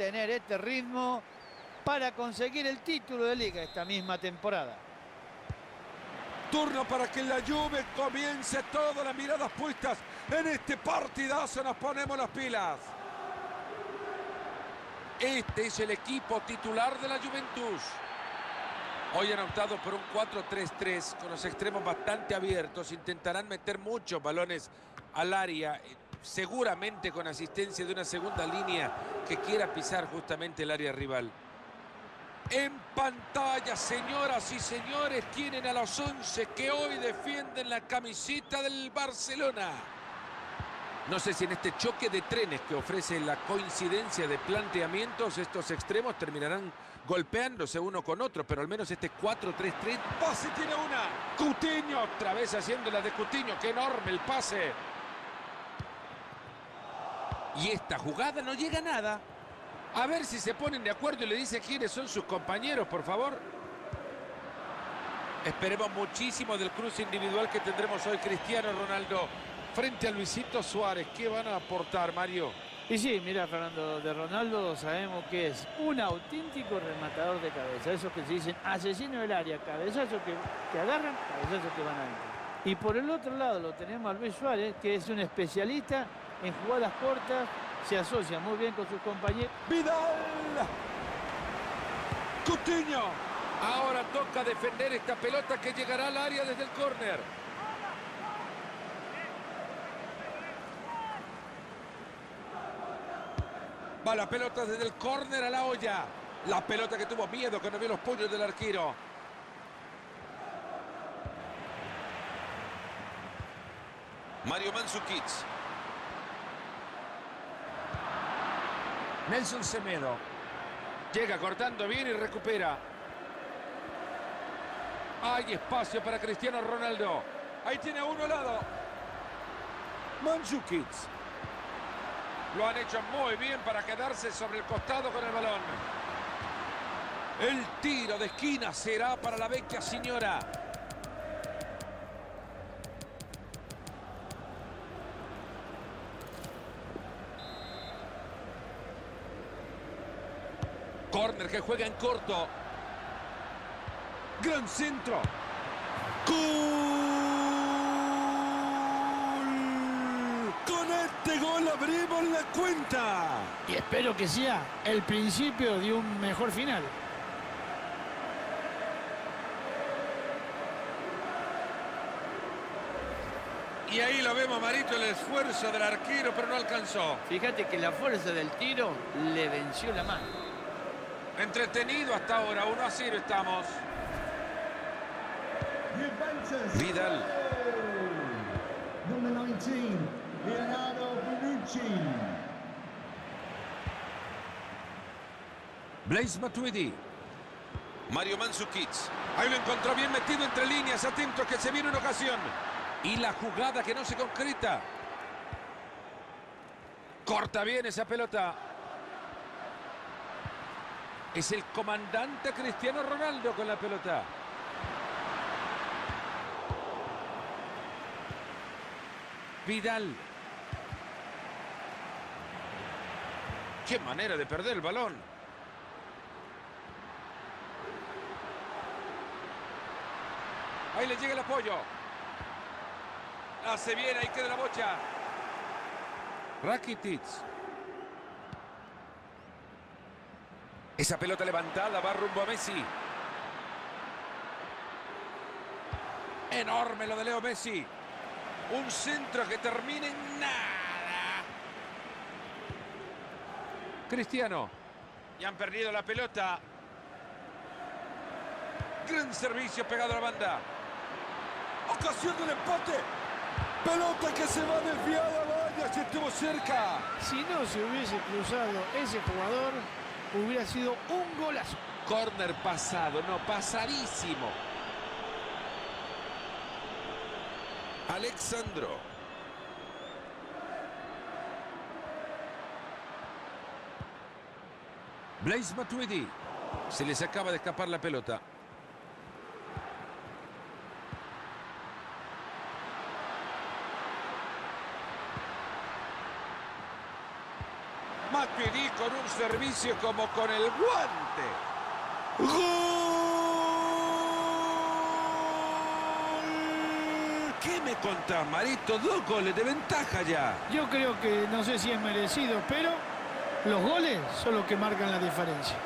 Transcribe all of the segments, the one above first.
mantener este ritmo para conseguir el título de liga esta misma temporada. Turno para que la Juve comience todas las miradas puestas en este partidazo. Nos ponemos las pilas. Este es el equipo titular de la Juventus. Hoy han optado por un 4-3-3 con los extremos bastante abiertos. Intentarán meter muchos balones al área, seguramente con asistencia de una segunda línea que quiera pisar justamente el área rival. En pantalla, señoras y señores, tienen a los 11 que hoy defienden la camiseta del Barcelona. No sé si en este choque de trenes que ofrece la coincidencia de planteamientos, estos extremos terminarán golpeándose uno con otro, pero al menos este 4-3-3. ¡Pase tiene una! Cutiño, otra vez haciendo la de Cutiño. ¡Qué enorme el pase! Y esta jugada no llega a nada. A ver si se ponen de acuerdo y le dice quiénes son sus compañeros, por favor. Esperemos muchísimo del cruce individual que tendremos hoy Cristiano Ronaldo frente a Luisito Suárez. ¿Qué van a aportar, Mario? Y sí, mira, Fernando, de Ronaldo sabemos que es un auténtico rematador de cabeza. Esos que se dicen asesino del área, cabezazo que, que agarran, cabezazo que van adentro. Y por el otro lado lo tenemos a Luis Suárez, que es un especialista en jugadas cortas, se asocia muy bien con sus compañeros. ¡Vidal! ¡Cutiño! Ahora toca defender esta pelota que llegará al área desde el córner. Va la pelota desde el córner a la olla. La pelota que tuvo miedo que no vio los puños del arquero. Mario Mandzukic. Nelson Semedo. Llega cortando bien y recupera. Hay espacio para Cristiano Ronaldo. Ahí tiene a uno lado. Mandzukic. Lo han hecho muy bien para quedarse sobre el costado con el balón. El tiro de esquina será para la vecchia señora. Corner que juega en corto. Gran centro. ¡Gol! Con este gol abrimos la cuenta. Y espero que sea el principio de un mejor final. Y ahí lo vemos, Marito, el esfuerzo del arquero, pero no alcanzó. Fíjate que la fuerza del tiro le venció la mano. Entretenido hasta ahora, 1 a 0 estamos. Vidal. Number 19, Leonardo Bonucci. Blaise Matuidi. Mario Mandzukic. Ahí lo encontró bien metido entre líneas. Atento que se viene una ocasión. Y la jugada que no se concreta. Corta bien esa pelota. Es el comandante Cristiano Ronaldo con la pelota. Vidal. Qué manera de perder el balón. Ahí le llega el apoyo. Hace bien, ahí queda la bocha. Rakitic. Esa pelota levantada va rumbo a Messi. Enorme lo de Leo Messi. Un centro que termina en nada. Cristiano. Y han perdido la pelota. Gran servicio pegado a la banda. Ocasión del empate. Pelota que se va desviada. Vaya, si estuvo cerca. Si no se hubiese cruzado ese jugador, hubiera sido un golazo. Corner pasado, no, pasadísimo. Alexandro. Blaise Matuidi. Se les acaba de escapar la pelota. Matuidi con un servicio como con el guante. ¡Gol! ¿Qué me contás, Marito? Dos goles de ventaja ya. Yo creo que no sé si es merecido, pero los goles son los que marcan la diferencia.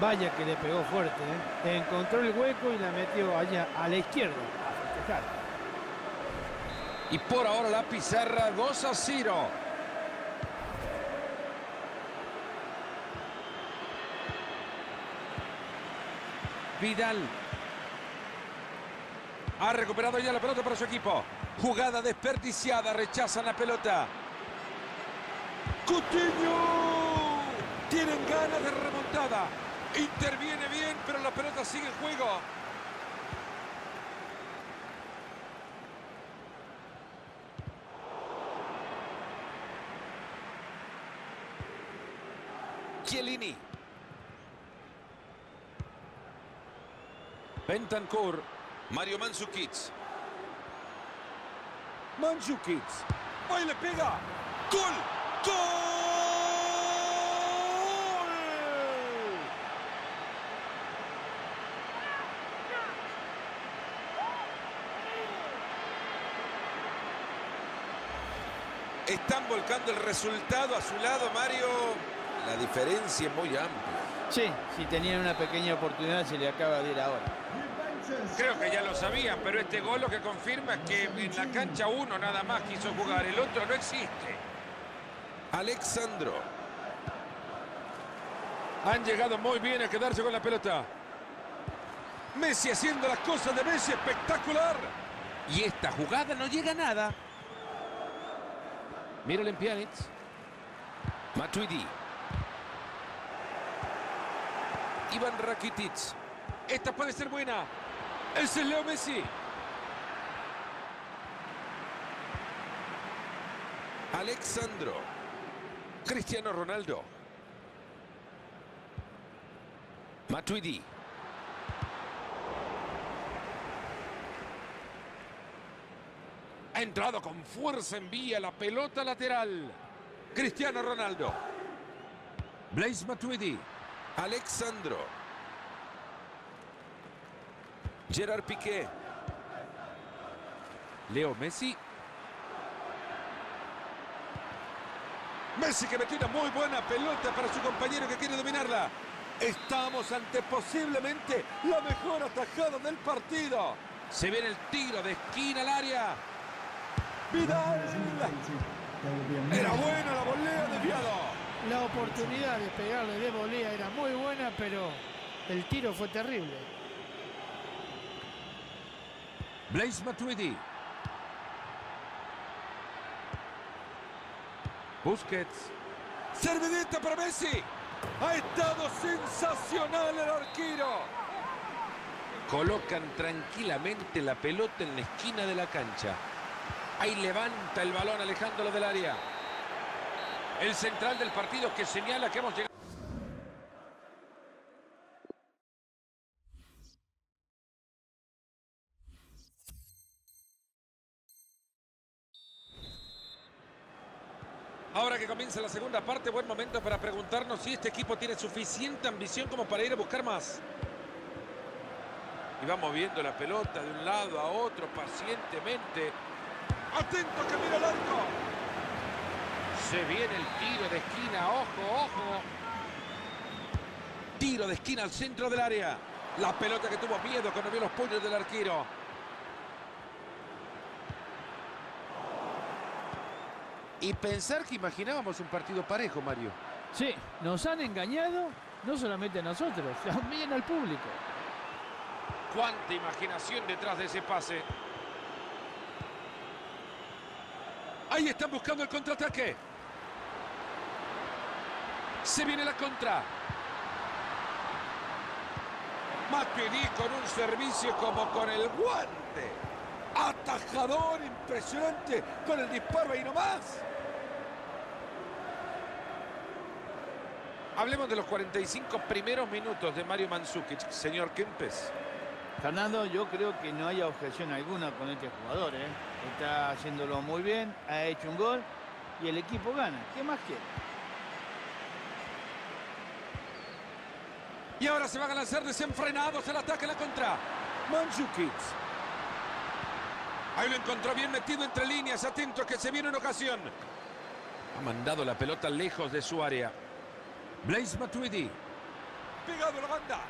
Vaya que le pegó fuerte, ¿eh? encontró el hueco y la metió allá a la izquierda a festejar. Y por ahora la pizarra 2 a Vidal. Ha recuperado ya la pelota para su equipo. Jugada desperdiciada, rechazan la pelota. Coutinho. Tienen ganas de remontada. Interviene bien, pero la pelota sigue en juego. Chiellini. Bentancur. Mario Mandzukic. Mandzukic. ¡Hoy le pega! ¡Gol! ¡Gol! Están volcando el resultado a su lado, Mario. La diferencia es muy amplia. Sí, si tenían una pequeña oportunidad se le acaba de ir ahora. Creo que ya lo sabían, pero este gol lo que confirma es que en la cancha uno nada más quiso jugar, el otro no existe. Alexandro. Han llegado muy bien a quedarse con la pelota. Messi haciendo las cosas de Messi, espectacular. Y esta jugada no llega a nada. Miren Pjanic. Matuidi. Iván Rakitic. Esta puede ser buena. Ese es Leo Messi. Alexandro. Cristiano Ronaldo. Matuidi. Ha entrado con fuerza en vía la pelota lateral. Cristiano Ronaldo. Blaise Matuidi. Alexandro. Gerard Piqué. Leo Messi. Messi que metió una muy buena pelota para su compañero que quiere dominarla. Estamos ante posiblemente la mejor atajada del partido. Se viene el tiro de esquina al área. Vidal. Era buena la volea desviado. La oportunidad de pegarle de volea era muy buena, pero el tiro fue terrible. Blaise Matuidi. Busquets. Servidita para Messi. Ha estado sensacional el arquero. Colocan tranquilamente la pelota en la esquina de la cancha. Ahí levanta el balón alejándolo del área. El central del partido que señala que hemos llegado. Ahora que comienza la segunda parte, buen momento para preguntarnos si este equipo tiene suficiente ambición como para ir a buscar más. Y va moviendo la pelota de un lado a otro pacientemente. Atento que mira el arco. Se viene el tiro de esquina, ojo, ojo. Tiro de esquina al centro del área. La pelota que tuvo miedo cuando vio los puños del arquero. Y pensar que imaginábamos un partido parejo, Mario. Sí, nos han engañado, no solamente a nosotros, también al público. Cuánta imaginación detrás de ese pase. Ahí están buscando el contraataque. Se viene la contra. Matuidi con un servicio como con el guante. Atajador impresionante con el disparo ahí nomás. Hablemos de los 45 primeros minutos de Mario Mandzukic. Señor Kempes. Fernando, yo creo que no hay objeción alguna con este jugador. ¿eh? Está haciéndolo muy bien, ha hecho un gol y el equipo gana. ¿Qué más quiere? Y ahora se van a lanzar desenfrenados el ataque a la contra. Mandzukic. Ahí lo encontró bien metido entre líneas, atento que se viene en ocasión. Ha mandado la pelota lejos de su área. Blaise Matuidi. Pegado la banda.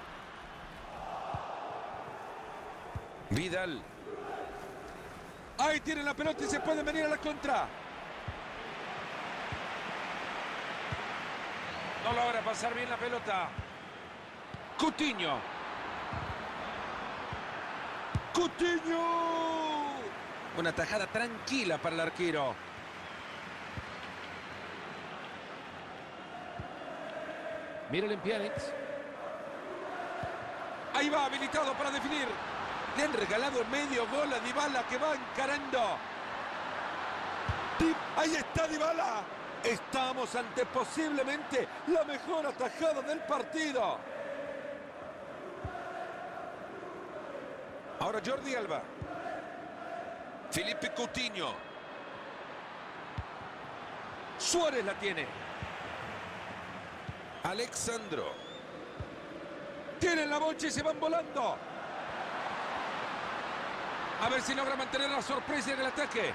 Vidal. Ahí tiene la pelota y se puede venir a la contra. No logra pasar bien la pelota. Coutinho. Coutinho. Una tajada tranquila para el arquero. Miren Pjanic. Ahí va, habilitado para definir. Le han regalado medio gol a Dybala que va encarando. Ahí está Dybala. Estamos ante posiblemente la mejor atajada del partido. Ahora Jordi Alba. Felipe Coutinho. Suárez la tiene. Alexandro. Tienen la bocha y se van volando. A ver si logra mantener la sorpresa en el ataque.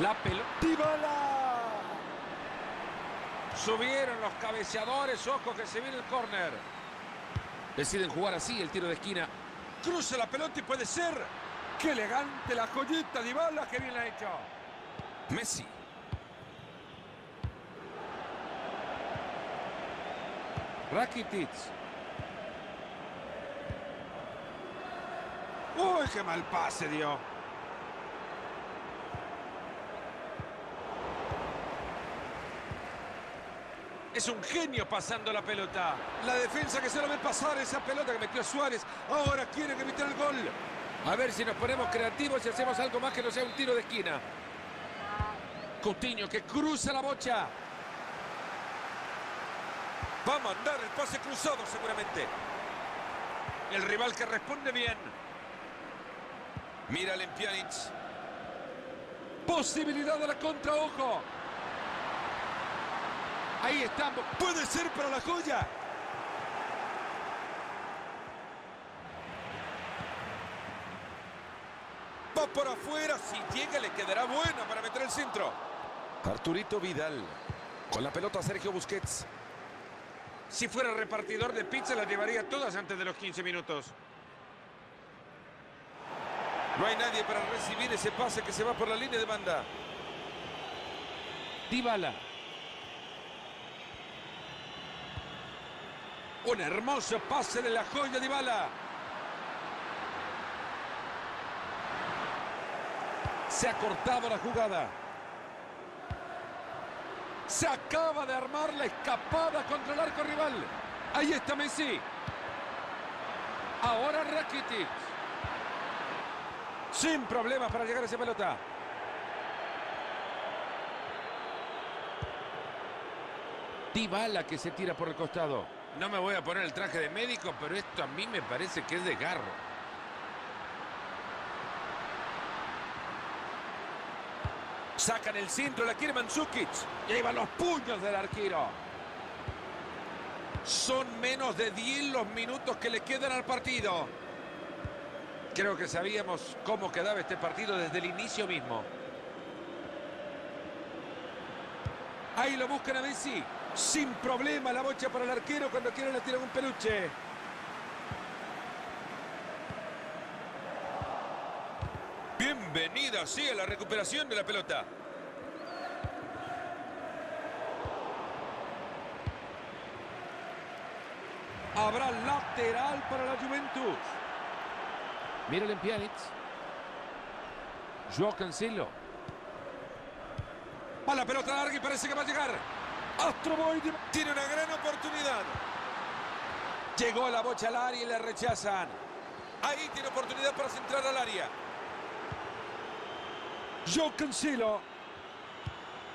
La pelota. ¡Dybala! Subieron los cabeceadores. Ojo que se viene el córner. Deciden jugar así el tiro de esquina. Cruza la pelota y puede ser. ¡Qué elegante la joyita Dybala! ¡Qué bien la ha hecho! Messi. Rakitic. ¡Uy, qué mal pase dio! Es un genio pasando la pelota. La defensa que se lo ve pasar esa pelota que metió Suárez. Ahora quieren evitar el gol. A ver si nos ponemos creativos y hacemos algo más que no sea un tiro de esquina. Coutinho que cruza la bocha. Va a mandar el pase cruzado seguramente. El rival que responde bien. Mira Pjanic. Posibilidad de la contra, ojo. Ahí estamos. Puede ser para la joya. Va por afuera. Si llega le quedará buena para meter el centro. Arturito Vidal. Con la pelota Sergio Busquets. Si fuera repartidor de pizza las llevaría todas antes de los 15 minutos. No hay nadie para recibir ese pase que se va por la línea de banda. Dybala. Un hermoso pase de la joya Dybala. Se ha cortado la jugada. Se acaba de armar la escapada contra el arco rival. Ahí está Messi. Ahora Rakitic. Sin problemas para llegar a esa pelota. Dybala que se tira por el costado. No me voy a poner el traje de médico, pero esto a mí me parece que es de garro. Sacan el centro, la quiere Mandzukic. Van los puños del arquero. Son menos de 10 los minutos que le quedan al partido. Creo que sabíamos cómo quedaba este partido desde el inicio mismo. Ahí lo buscan a Messi. Sin problema la bocha para el arquero cuando quieren le tiran un peluche. Bienvenida, a la recuperación de la pelota. Habrá lateral para la Juventus. Mira el Pjanic. Joao Cancelo. Va la pelota larga y parece que va a llegar. Astro Boy tiene una gran oportunidad. Llegó la bocha al área y la rechazan. Ahí tiene oportunidad para centrar al área. Joao Cancelo.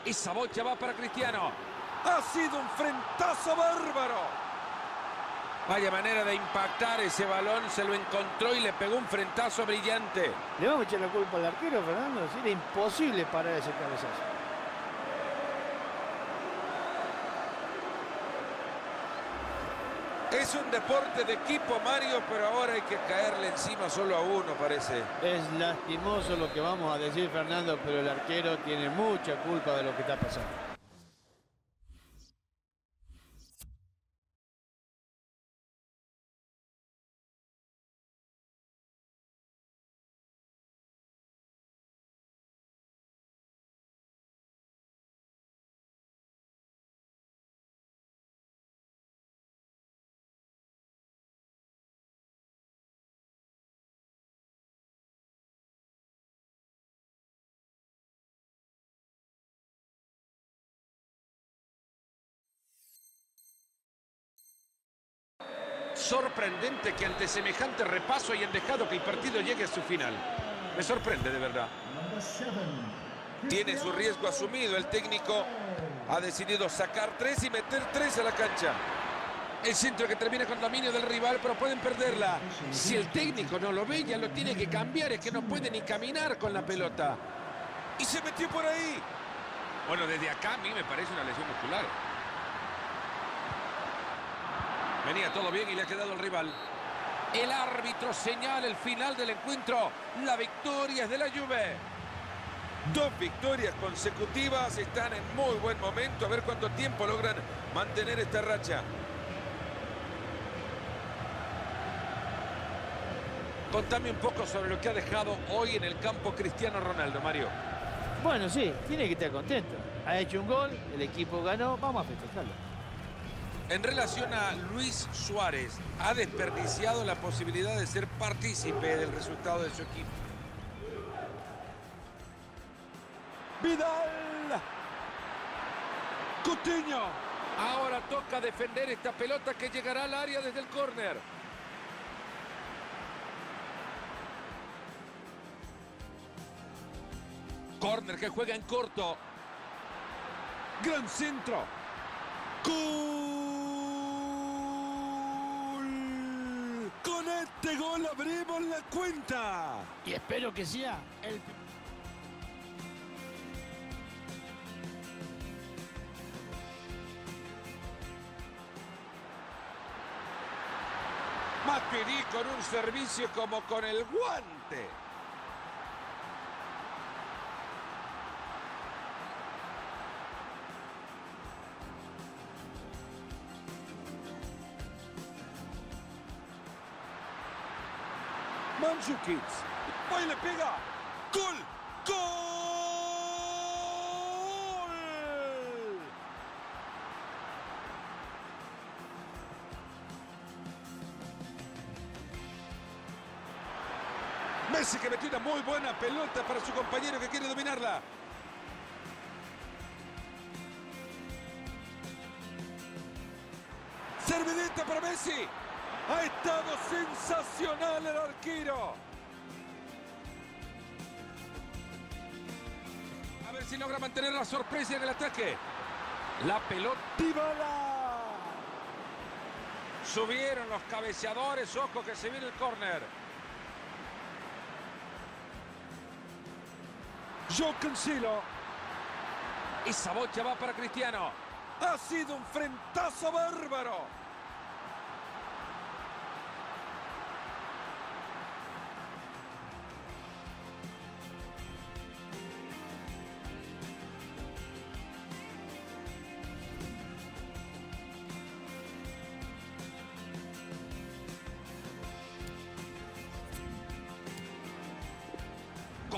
Esa bocha va para Cristiano. Ha sido un frentazo bárbaro. Vaya manera de impactar ese balón. Se lo encontró y le pegó un frentazo brillante. Le vamos a echar la culpa al arquero, Fernando. Era imposible parar ese cabezazo. Es un deporte de equipo, Mario, pero ahora hay que caerle encima solo a uno, parece. Es lastimoso lo que vamos a decir, Fernando, pero el arquero tiene mucha culpa de lo que está pasando. Sorprendente que ante semejante repaso hayan dejado que el partido llegue a su final. Me sorprende de verdad. Tiene su riesgo asumido. El técnico ha decidido sacar tres y meter tres a la cancha. El centro que termina con dominio del rival, pero pueden perderla. Si el técnico no lo ve, ya lo tiene que cambiar. Es que no puede ni caminar con la pelota. Y se metió por ahí. Bueno, desde acá a mí me parece una lesión muscular. Venía todo bien y le ha quedado el rival. El árbitro señala el final del encuentro. La victoria es de la Juve. Dos victorias consecutivas, están en muy buen momento. A ver cuánto tiempo logran mantener esta racha. Contame un poco sobre lo que ha dejado hoy en el campo Cristiano Ronaldo, Mario. Bueno, sí, tiene que estar contento. Ha hecho un gol, el equipo ganó, vamos a festejarlo. En relación a Luis Suárez, ha desperdiciado la posibilidad de ser partícipe del resultado de su equipo. Vidal. Coutinho. Ahora toca defender esta pelota que llegará al área desde el córner. Córner que juega en corto. Gran centro. ¡Gol! Este gol abrimos la cuenta. Y espero que sea el... Matuidi con un servicio como con el guante. Mandzukic. ¡Va y le pega! ¡Gol! ¡Gol! Messi que metió una muy buena pelota para su compañero que quiere dominarla. Servidita para Messi. Ha estado sensacional el arquero. A ver si logra mantener la sorpresa en el ataque. La pelota. Dybala. Subieron los cabeceadores. Ojo que se viene el córner. Joe Cancelo. Y Sabocha va para Cristiano. Ha sido un frentazo bárbaro.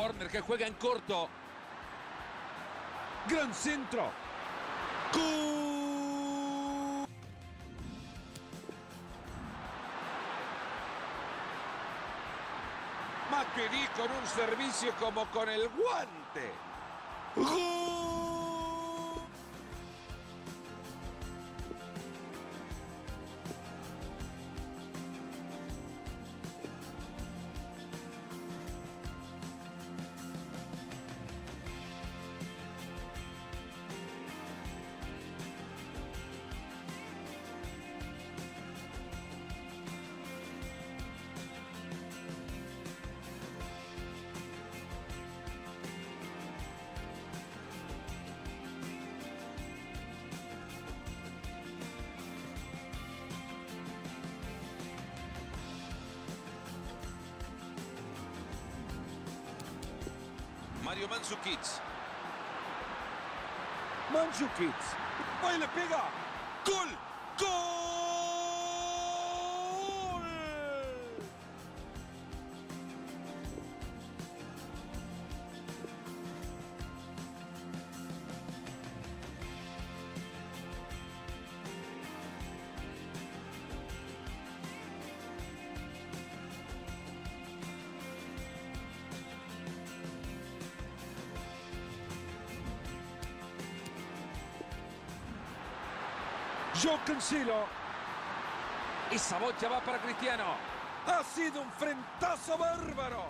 Corner que juega en corto. Gran centro. ¡Gol! Matuidi con un servicio como con el guante. Mario Mandzukic. Mandzukic. ¡Ahí le pega! ¡Gol! ¡Gol! Cancelo. Esa bocha va para Cristiano. Ha sido un frentazo bárbaro.